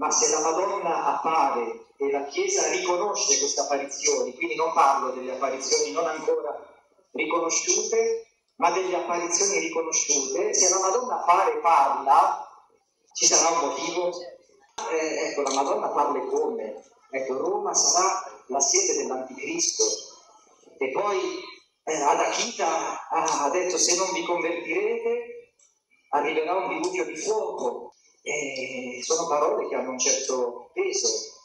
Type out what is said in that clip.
ma se la Madonna appare e la Chiesa riconosce queste apparizioni, quindi non parlo delle apparizioni non ancora riconosciute, ma delle apparizioni riconosciute, se la Madonna appare e parla, ci sarà un motivo? Eh, ecco, la Madonna parla e come? Ecco, Roma sarà la sede dell'Anticristo. E poi eh, ad ha detto se non vi convertirete arriverà un diluvio di fuoco. E sono parole che hanno un certo peso.